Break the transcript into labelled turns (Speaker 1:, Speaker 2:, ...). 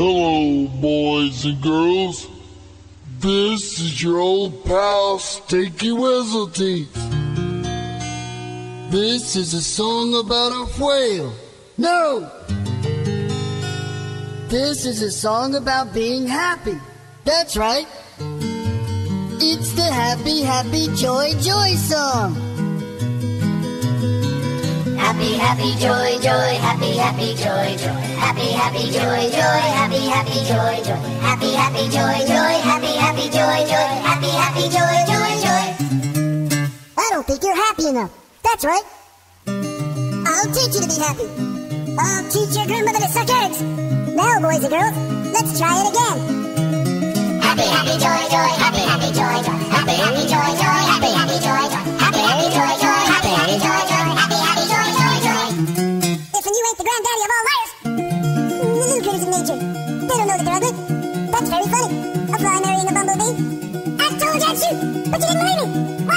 Speaker 1: Hello, boys and girls. This is your old pal, Stinky Teeth. This is a song about a whale.
Speaker 2: No! This is a song about being happy. That's right. It's the happy, happy, joy, joy song.
Speaker 3: Happy, happy, joy, joy, happy, joy, joy. Happy, happy, joy, joy, happy, happy, joy, joy. Happy, happy, joy, joy, happy, happy, joy, joy. Happy, happy, joy, joy, joy.
Speaker 4: I don't think you're happy enough. That's right. I'll teach you to be happy. I'll teach your grandmother to suck eggs. Now, boys and girls, let's try it again.
Speaker 3: 口が前る。